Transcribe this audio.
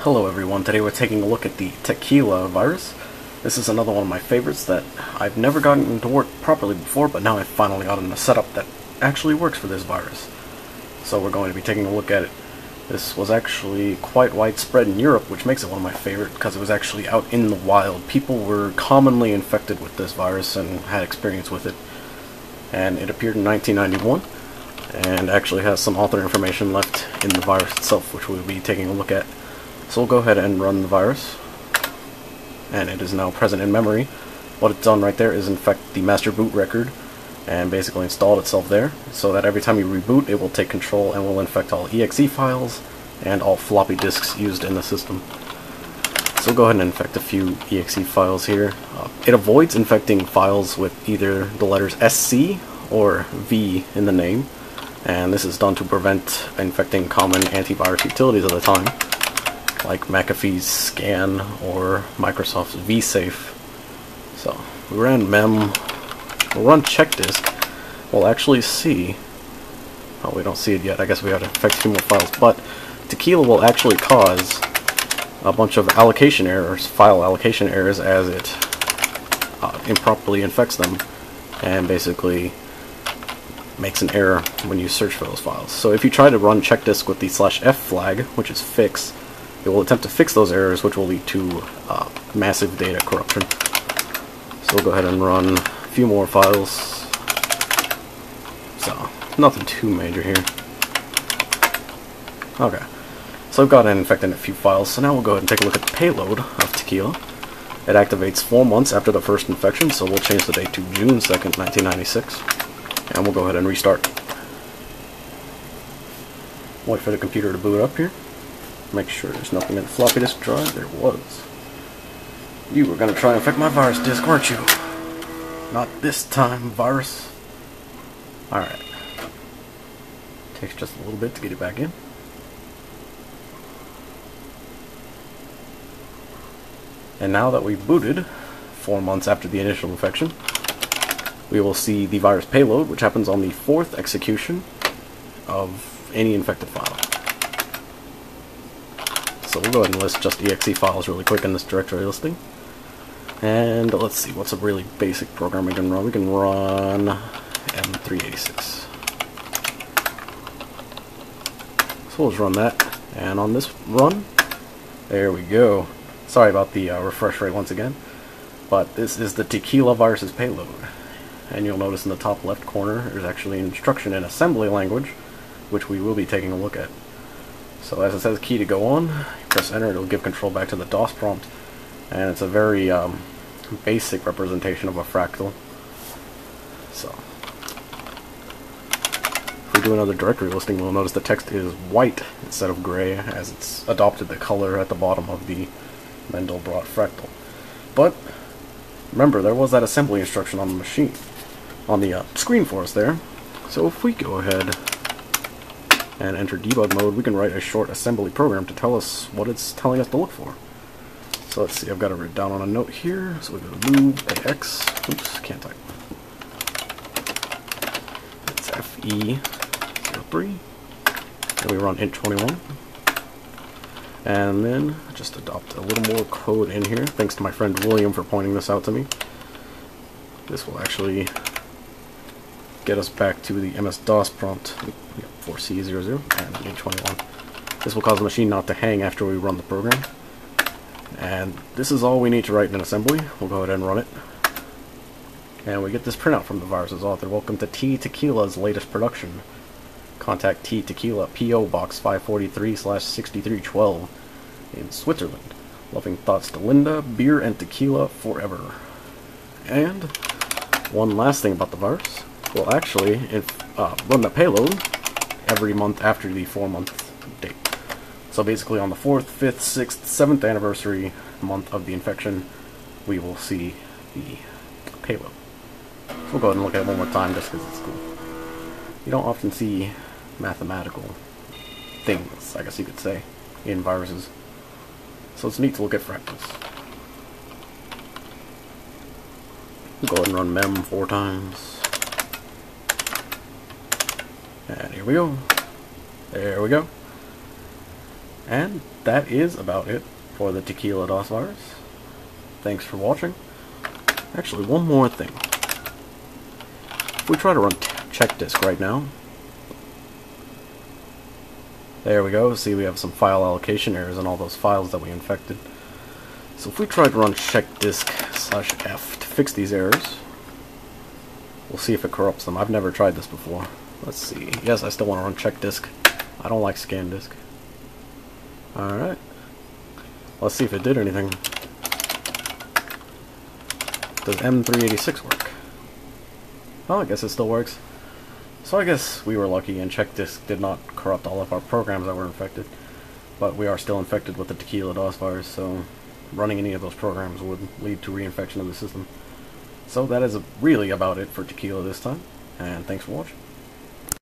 Hello everyone, today we're taking a look at the Tequila virus. This is another one of my favorites that I've never gotten to work properly before, but now I've finally gotten a setup that actually works for this virus. So we're going to be taking a look at it. This was actually quite widespread in Europe, which makes it one of my favorite because it was actually out in the wild. People were commonly infected with this virus and had experience with it. And it appeared in 1991 and actually has some author information left in the virus itself, which we'll be taking a look at. So we'll go ahead and run the virus, and it is now present in memory. What it's done right there is infect the master boot record, and basically installed itself there, so that every time you reboot, it will take control and will infect all exe files and all floppy disks used in the system. So we'll go ahead and infect a few exe files here. Uh, it avoids infecting files with either the letters SC or V in the name, and this is done to prevent infecting common antivirus utilities at the time, like McAfee's Scan or Microsoft's vSafe. So we ran mem, we'll run check disk, we'll actually see, oh we don't see it yet, I guess we have to infect two more files, but Tequila will actually cause a bunch of allocation errors, file allocation errors, as it uh, improperly infects them, and basically makes an error when you search for those files. So if you try to run checkdisk with the slash f flag, which is fix, it will attempt to fix those errors, which will lead to uh, massive data corruption. So we'll go ahead and run a few more files. So, nothing too major here. Okay. So I've got an infected a few files, so now we'll go ahead and take a look at the payload of Tequila. It activates four months after the first infection, so we'll change the date to June 2nd, 1996 and we'll go ahead and restart. Wait for the computer to boot up here. Make sure there's nothing in the floppy disk drive. There was. You were going to try and infect my virus disk, weren't you? Not this time, virus. Alright. Takes just a little bit to get it back in. And now that we've booted, four months after the initial infection, we will see the virus payload, which happens on the fourth execution of any infected file. So we'll go ahead and list just exe files really quick in this directory listing. And let's see, what's a really basic program we can run? We can run M386. So we'll just run that. And on this run, there we go. Sorry about the uh, refresh rate once again. But this is the Tequila virus's payload and you'll notice in the top left corner there's actually instruction in assembly language which we will be taking a look at. So as it says key to go on, press enter, it'll give control back to the DOS prompt and it's a very um, basic representation of a fractal. So if we do another directory listing we'll notice the text is white instead of gray as it's adopted the color at the bottom of the Mandelbrot fractal. But remember there was that assembly instruction on the machine on the uh, screen for us there. So if we go ahead and enter debug mode, we can write a short assembly program to tell us what it's telling us to look for. So let's see, I've got it written down on a note here. So we go to move AX. Oops, can't type. It's FE03. And we run int21. And then just adopt a little more code in here. Thanks to my friend William for pointing this out to me. This will actually get us back to the MS-DOS prompt, 4C00 and A21. This will cause the machine not to hang after we run the program. And this is all we need to write in assembly. We'll go ahead and run it. And we get this printout from the virus's author. Welcome to T Tequila's latest production. Contact T Tequila, P.O. Box 543 6312 in Switzerland. Loving thoughts to Linda, beer and tequila forever. And one last thing about the virus will actually if, uh, run the payload every month after the four month date. So basically on the 4th, 5th, 6th, 7th anniversary month of the infection, we will see the payload. So we'll go ahead and look at it one more time just because it's cool. You don't often see mathematical things, I guess you could say, in viruses. So it's neat to look at fractals. We'll go ahead and run mem four times. And here we go. There we go. And that is about it for the Tequila DOS virus. Thanks for watching. Actually, one more thing. If we try to run check disk right now, there we go. See, we have some file allocation errors in all those files that we infected. So if we try to run check disk slash f to fix these errors, we'll see if it corrupts them. I've never tried this before. Let's see. Yes, I still want to run check disk. I don't like scan disk. Alright. Let's see if it did anything. Does M386 work? Oh, I guess it still works. So I guess we were lucky and check disk did not corrupt all of our programs that were infected. But we are still infected with the Tequila DOS virus, so running any of those programs would lead to reinfection of the system. So that is really about it for Tequila this time, and thanks for watching.